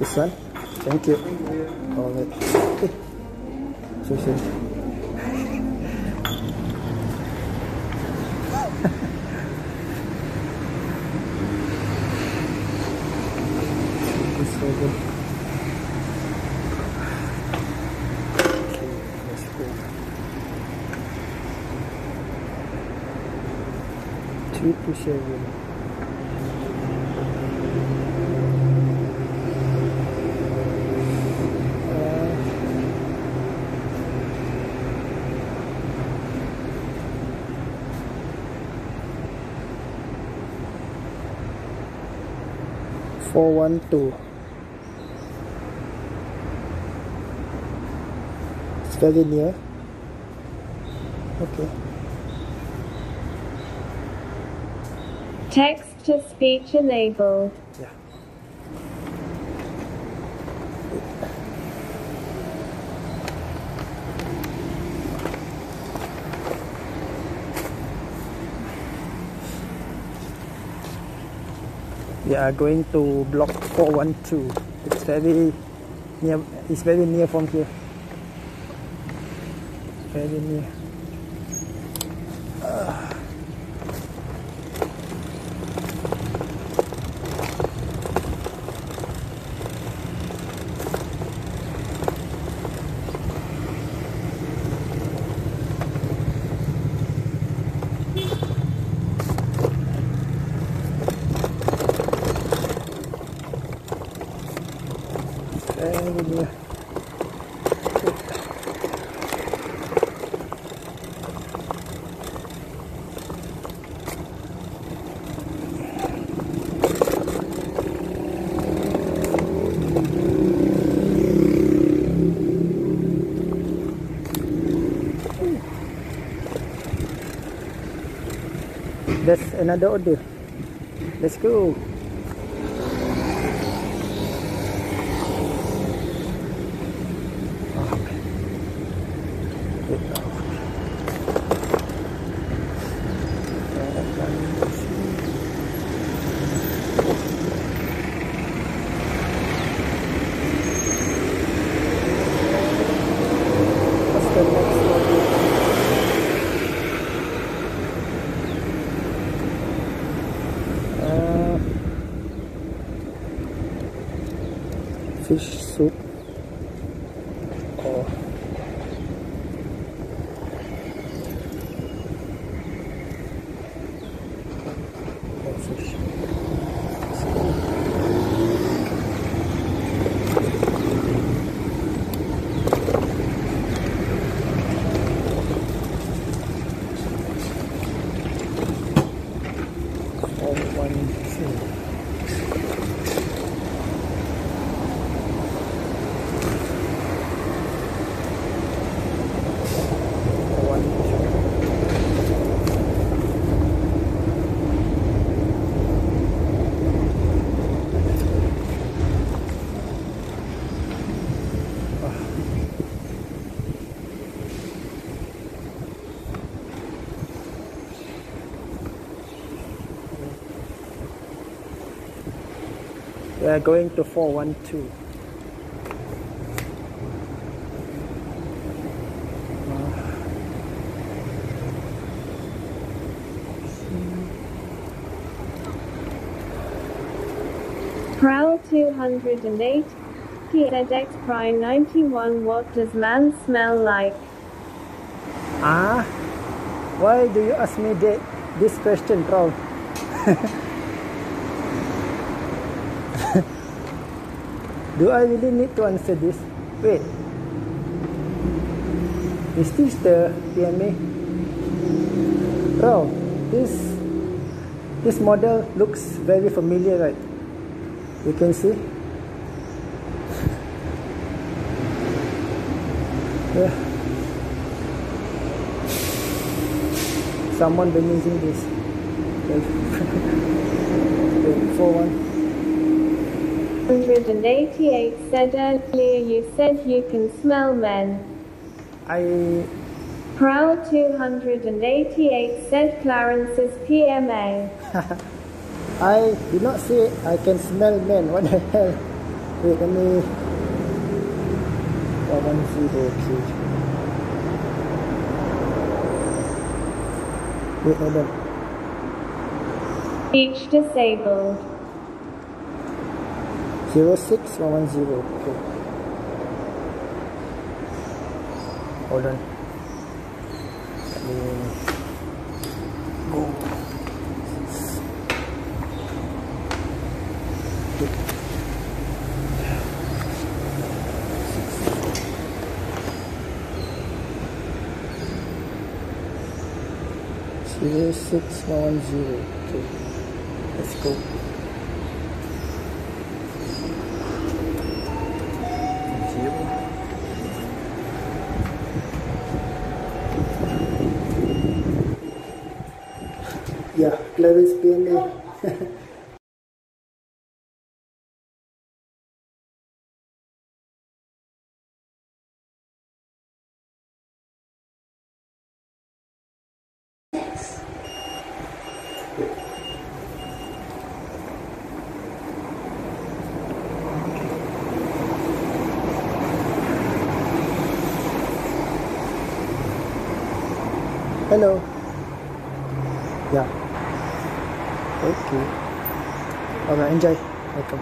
This one? Thank you. All right. Okay. So, so. So. Okay, let's go. Seven. 412 it's very near. Okay. Text to speech enabled. Are going to block 412. It's very near it's very near from here. Very near. Very near. That's another order. Let's go. Are going to 412. Prowl 208. TEDx Prime 91. What does man smell like? Ah, why do you ask me this question, Paul? do I really need to answer this? Wait. Is this the PMA? Bro, this this model looks very familiar, right? You can see. yeah. Someone been using this. Wait, four one. 188 said earlier you said you can smell men. I Prowl 288 said Clarence's PMA. I did not say I can smell men. What the hell? Wait, let me. One one zero. Okay. Wait, hold on. Each disabled. Zero six one one zero. Okay. Hold on. Go. Zero six one one zero. Okay. Let's go. Zero. Clarence PNA. Hello. Yeah. Okay. Alright, enjoy. Welcome.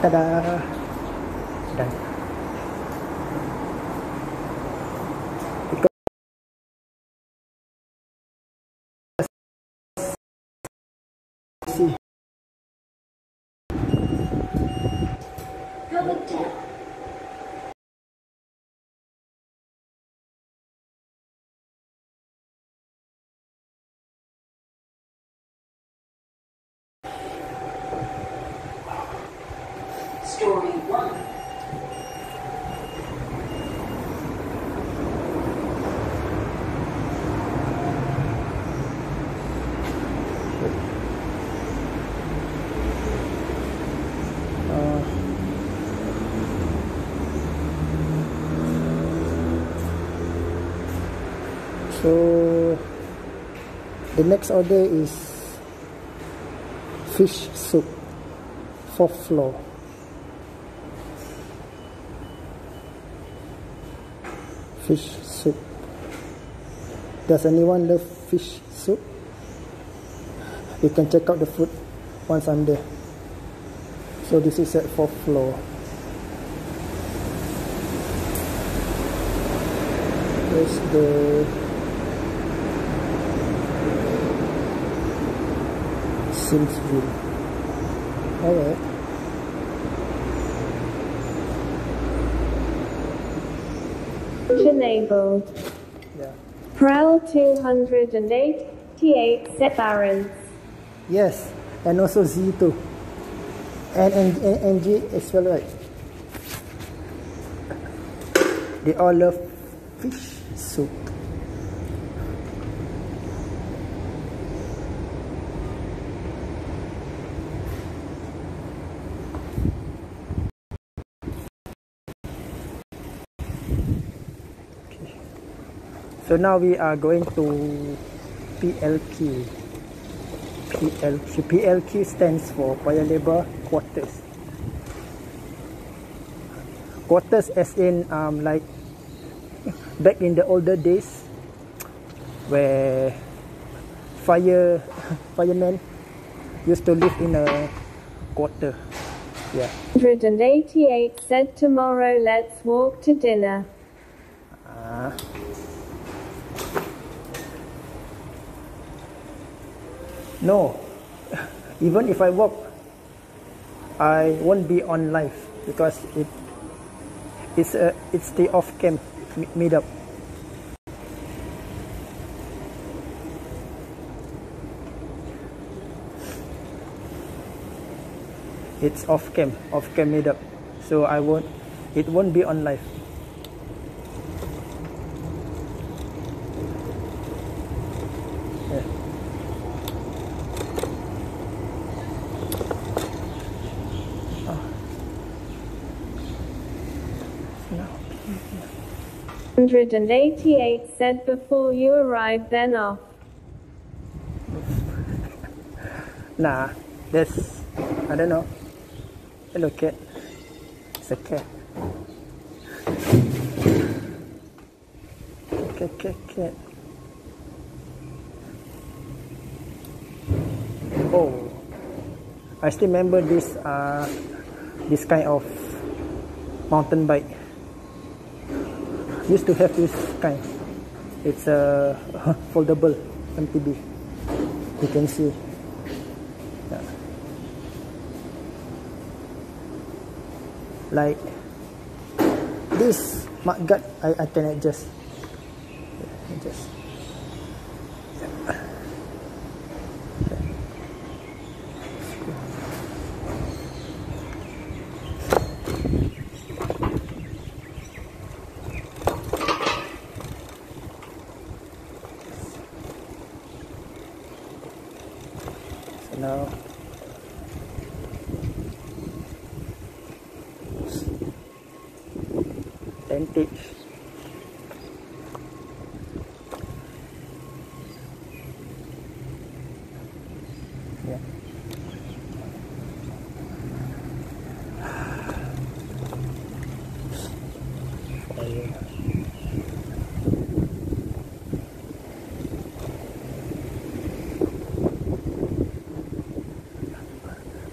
Ta-da! Done. See. Story one. Uh, so the next order is fish soup fourth floor. Fish soup. Does anyone love fish soup? You can check out the food once i'm there. So this is at fourth floor. There's the Simsville. Alright. Enabled. Yeah. Prowl 288 set barons. Yes. And also Z2. And, and, and NG as well, right? They all love fish soup. So now we are going to PLQ. PLQ. PLQ stands for Paya Lebar Quarters. Quarters as in um, like back in the older days where fire firemen used to live in a quarter. Yeah. 188 said tomorrow let's walk to dinner. Ah. No, even if I walk, I won't be on live because it it's a it's the off cam me- meetup. It's off cam, off cam meetup, so I won't. It won't be on live. 188 said before you arrive then off. Nah, this, I don't know. Hello, cat. It's a cat. Cat, cat, cat. Oh, I still remember this uh this kind of mountain bike. Used to have this kind. It's a foldable MTB. You can see. Yeah. Like this mudguard, I, I can adjust. Adjust.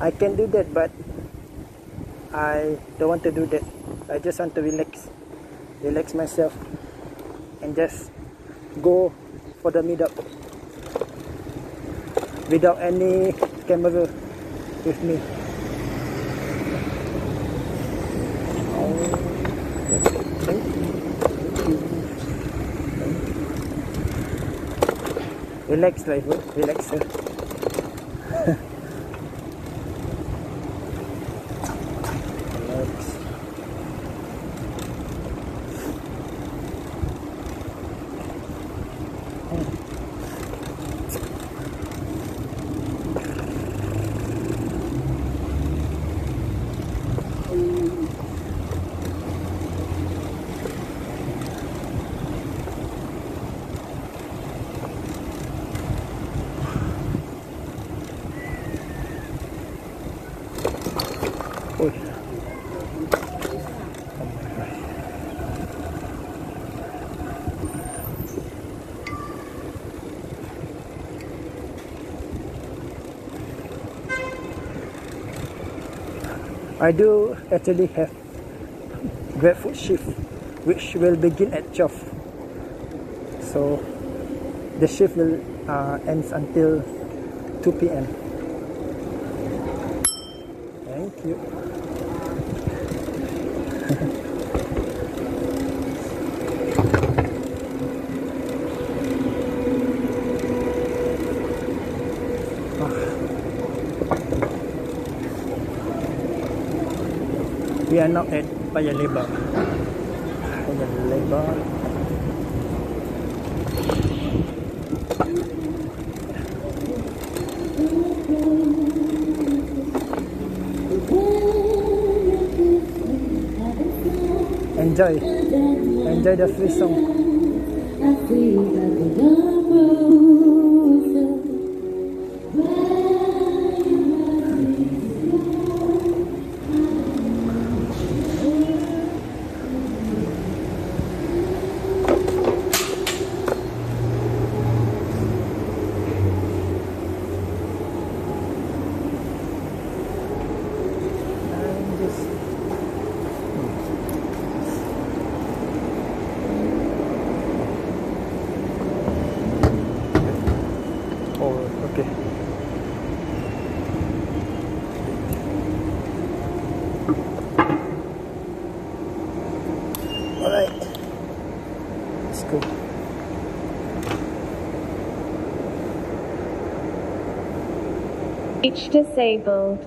I can do that, but I don't want to do that. I just want to relax, relax myself, and just go for the meetup without any camera with me. Relax, driver. Relax, sir. I do actually have GrabFood shift which will begin at 12 so the shift will uh, ends until 2 p.m. Thank you. We are now at Paya Lebar. Paya Lebar. Enjoy. Enjoy the free song. And just Oh, okay. Alright. Let's go. Each disabled.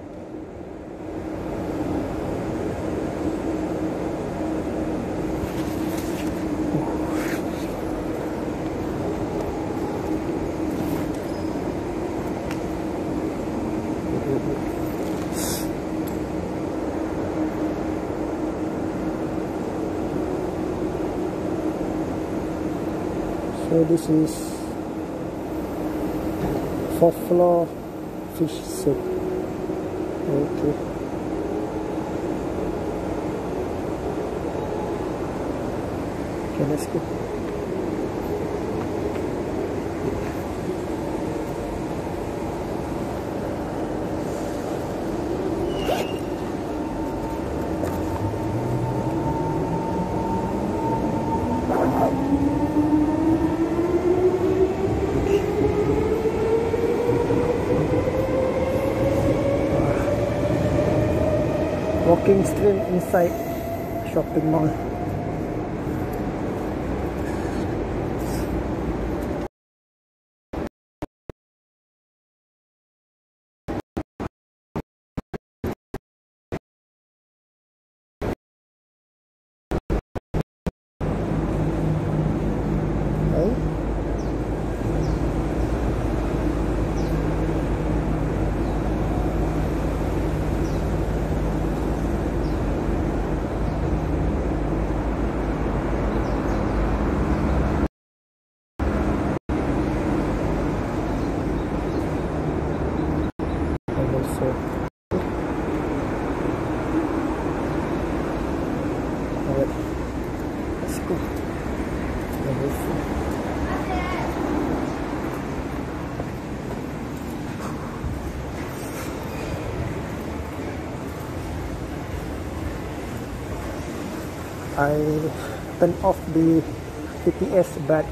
So this is fourth floor justiça. Ok. Que é mais que straight inside shopping mall. Okay. And also Alright. Let's go. Level four. I turn off the TTS but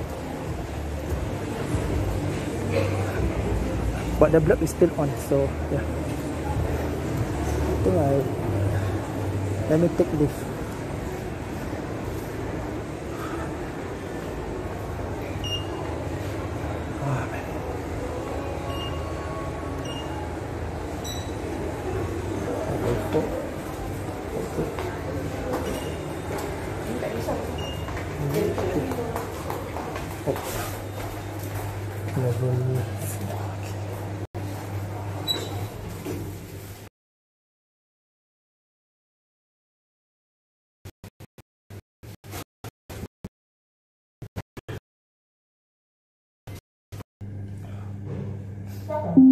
but the block is still on so yeah. I think I let me take leave Seven.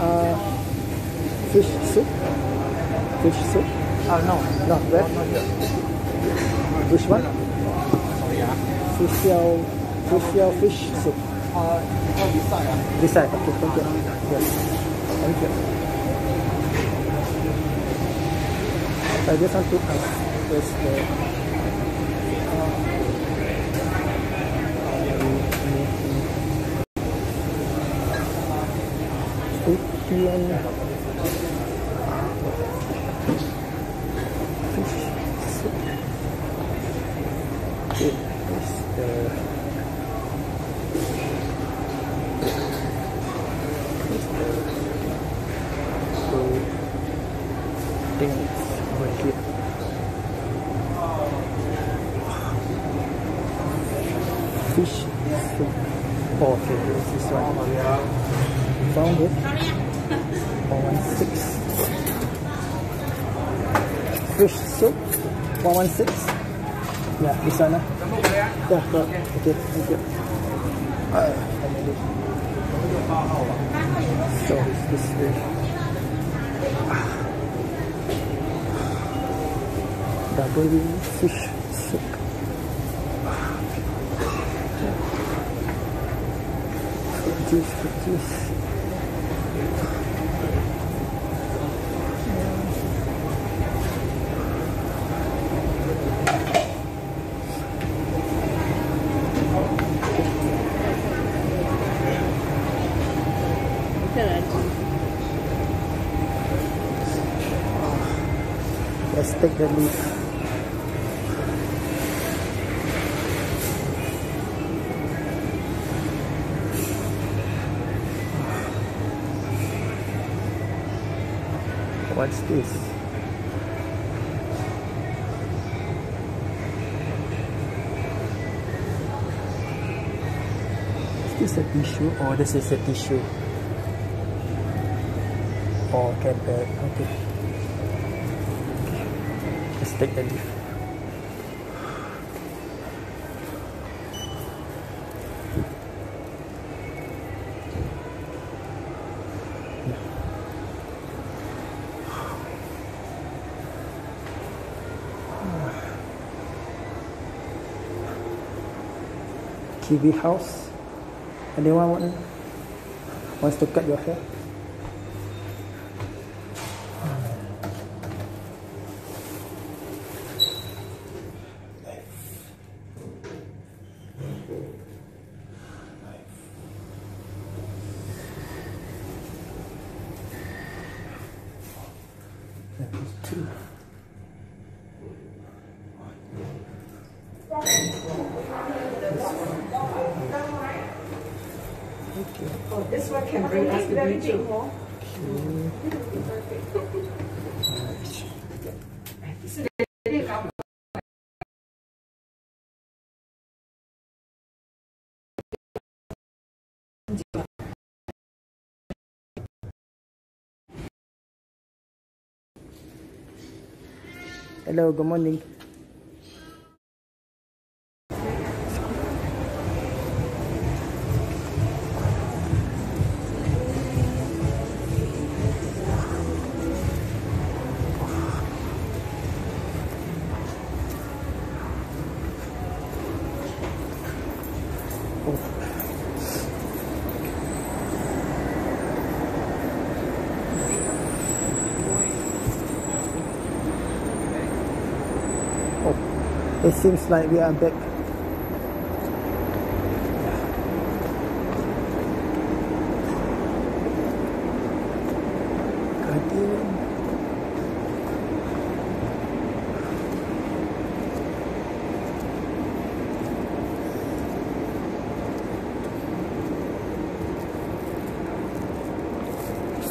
Uh fish soup? Fish soup? Uh, no. No, where? Which one? Yeah. Fish shell, fish soup. Uh, oh. This side. Okay, thank you. Yes. Thank you. I just want to ask where's the Ah. Yeah, correct. Okay, thank you. Uh. So it's this way. Double fish soup. Fruit juice, take the leaf. What's this? Is this a tissue? Oh, this is a tissue. Oh, cat bag. Okay. Take. TV house. Anyone want, wants to cut your hair? Can bring us to beach. Hello, good morning. Seems like we are back.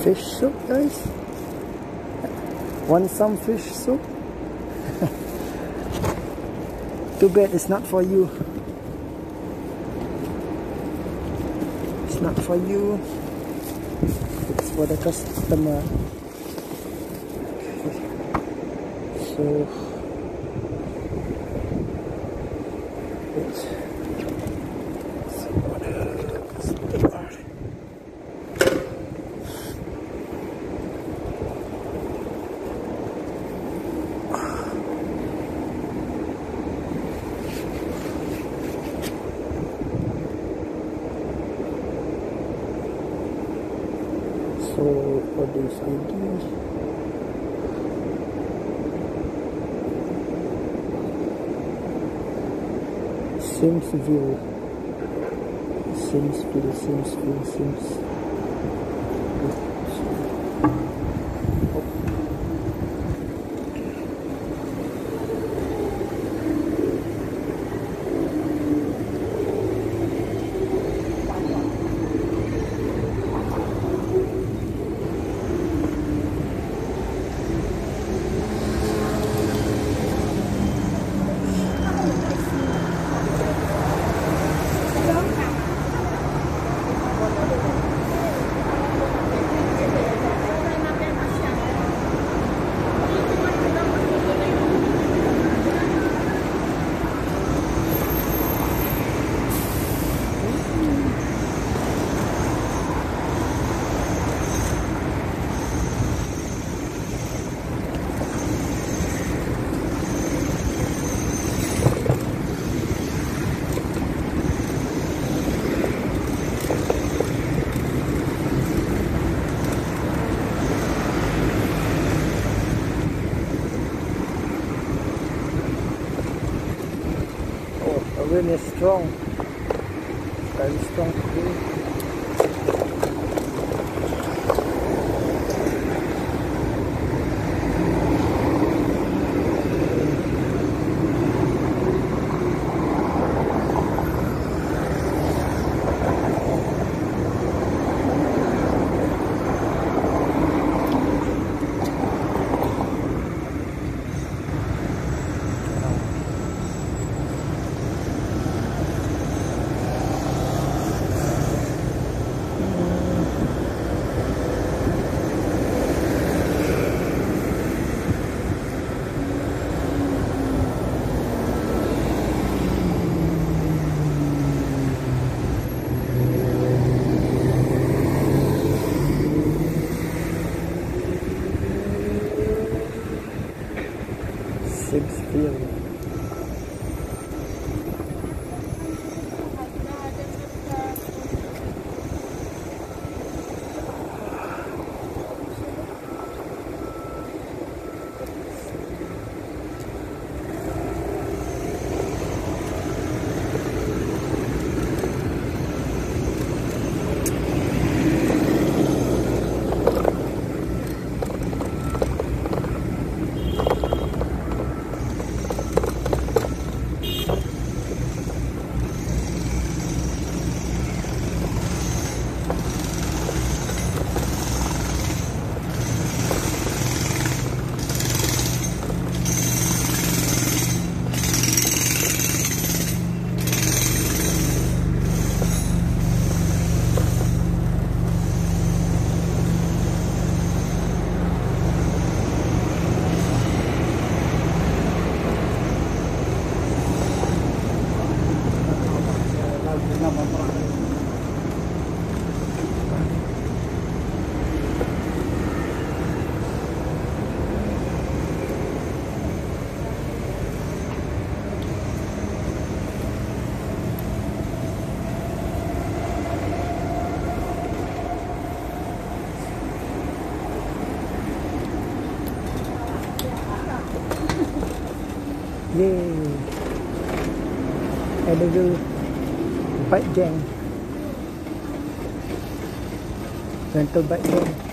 Fish soup, guys. Want some fish soup? Too bad it's not for you. It's not for you. It's for the customer. So it's it's for the customer. So for this ID Sims view Sims view Sims view Sims Ada je bike gang. Rental bike gang.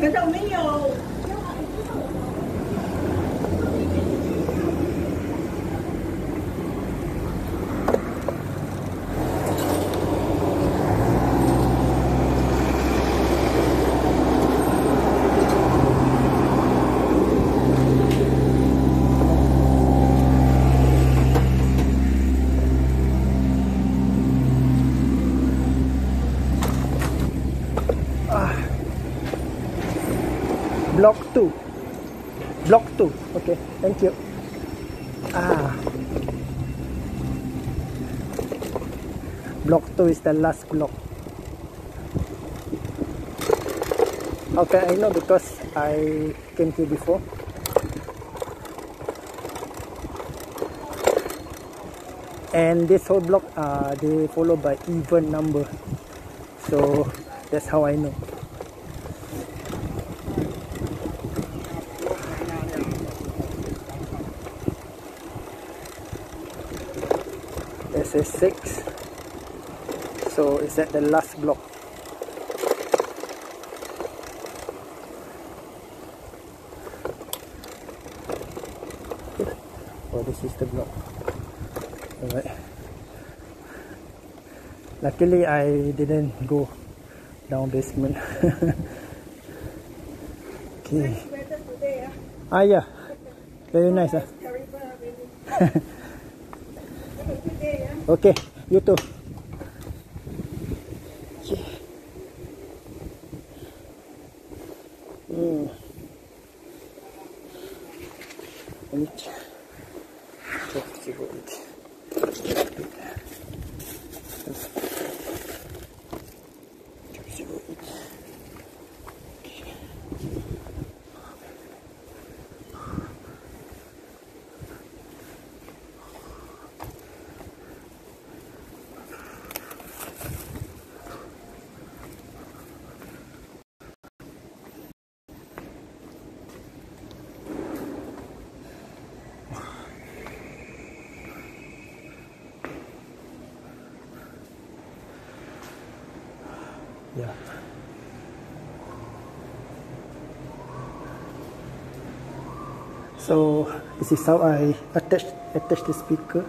根本没有 Block 2. Block 2. Okay, thank you. Ah. Block 2 is the last block. Okay, I know because I came here before. And this whole block, uh, they follow by even number. So that's how I know. Is 6. So it's at the last block. Oh, this is the block. Alright. Luckily, I didn't go down basement. okay. Ah, Ah yeah. Very nice ah. terrible, really. Have a good day, So this is how I attach attach the speaker.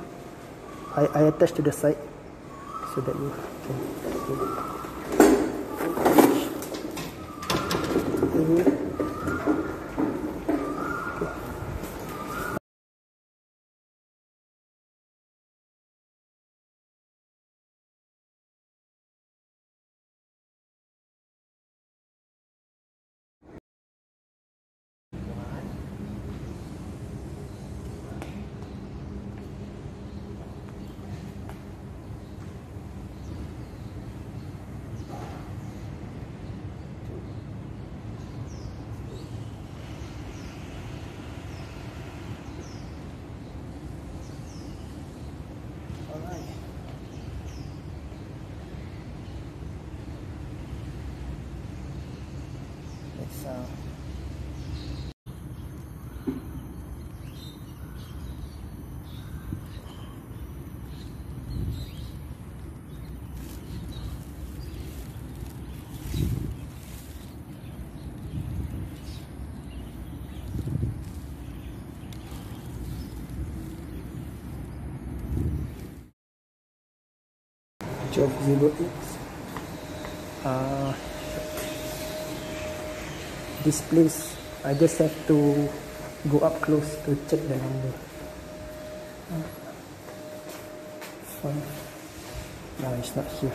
I, I attach to the side so that you can hear zero eight. Uh, this place, I just have to go up close to check the number. Fine. No, it's not here.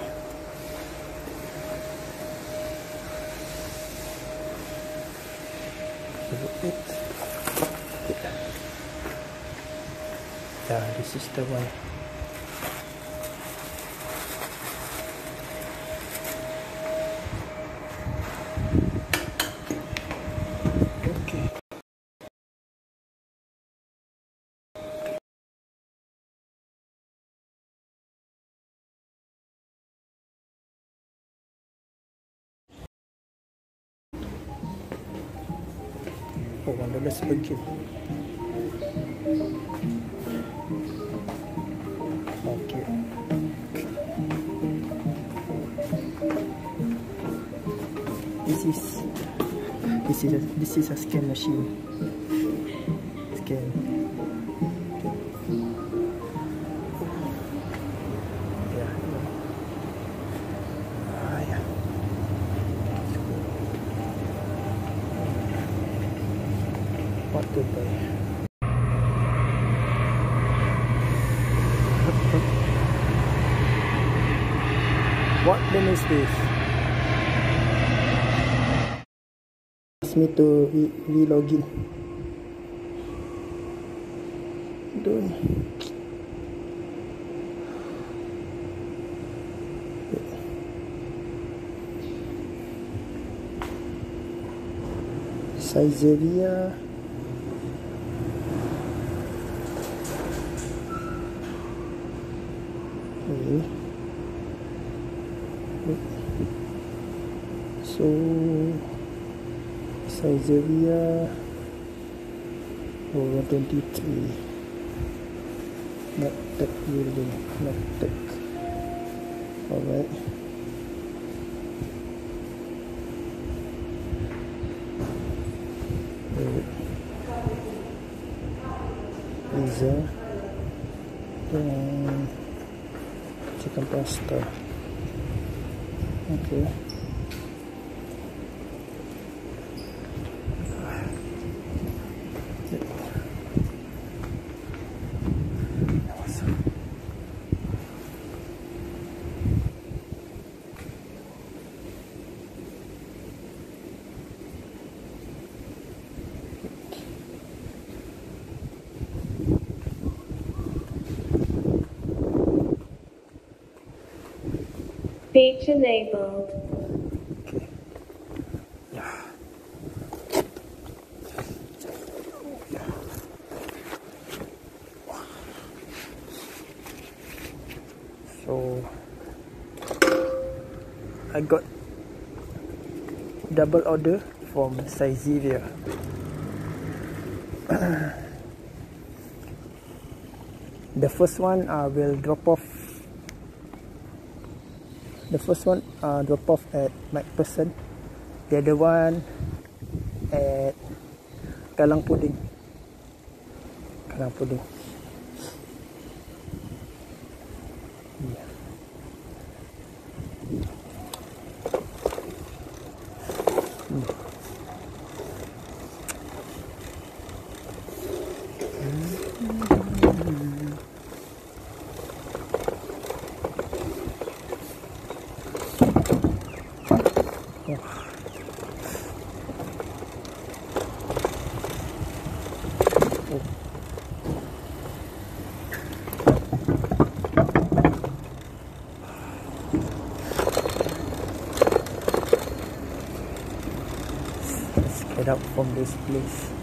Zero eight. Yeah, this is the one. Dollar sebagai. Okay. This is this is a, this is a scan machine. Me to re- re-login. Don't. Saizeriya. Saizeriya over 23 Medtech building Medtech alright. Pizza dan um, chicken pasta. Okay Enabled. So I got double order from Saizeriya. the first one uh, will drop off the first one uh, drop off at MacPherson. The other one at Kalang Puding Kalang Puding this place.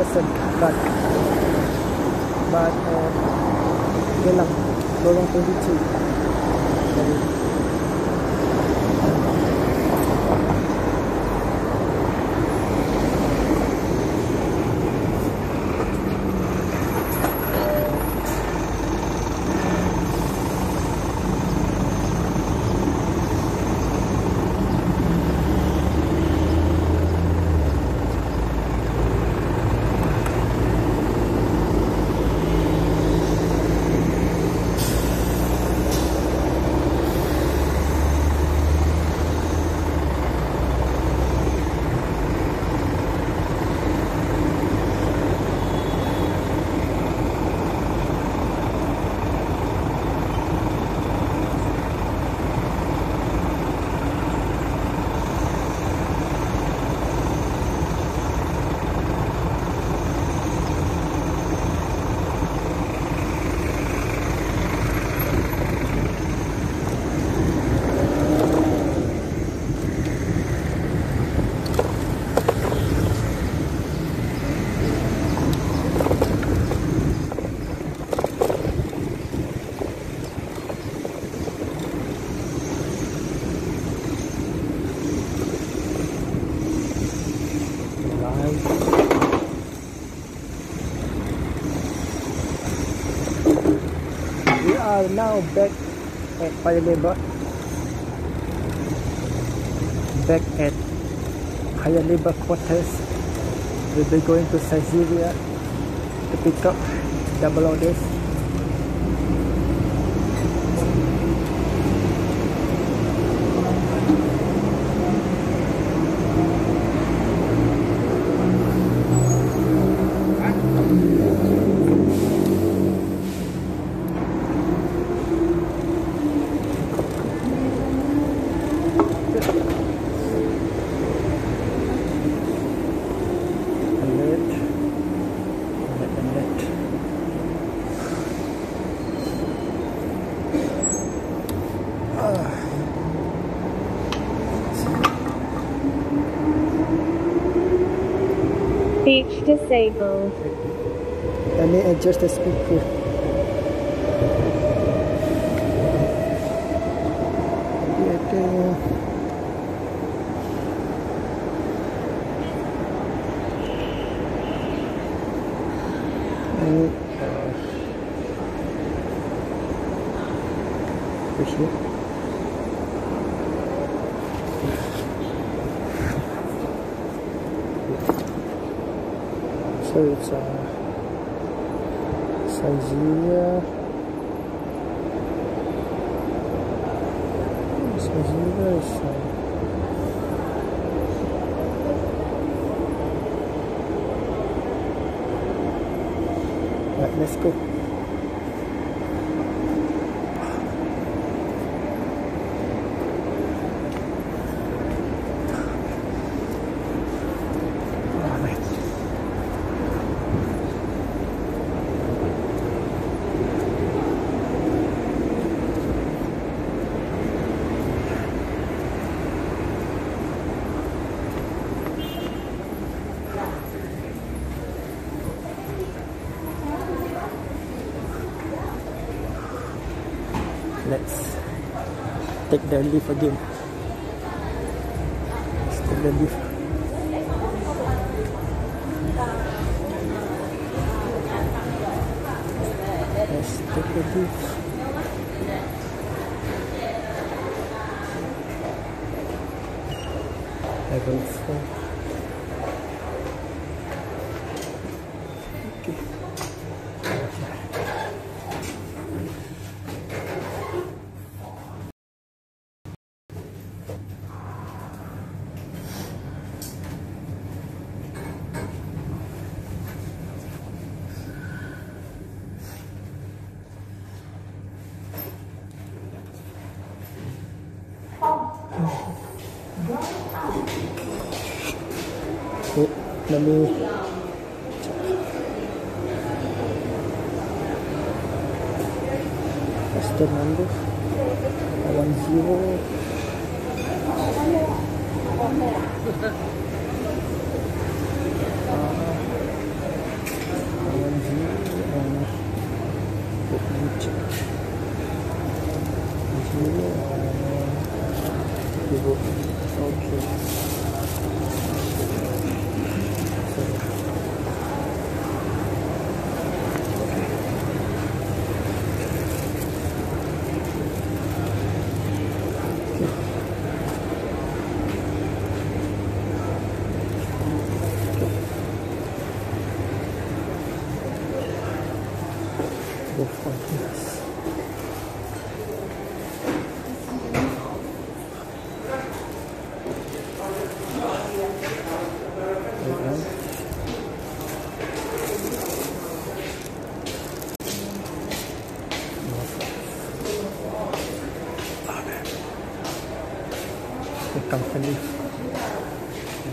Is not at MacPherson, but but uh, Geylang, Lorong 22. Now back at Paya Lebar. Back at Paya Lebar quarters. We'll be going to Saizeriya to pick up double orders. Let me adjust the speaker Jadi ada ini uh, push it. So it's uh, Saizeriya. Saizeriya is uh, Right, let's go. Alright. Let's take their leave again. Let's take the lift. Let's take the lift. Level 4. Okay. Wait, let me What's the number? One zero. One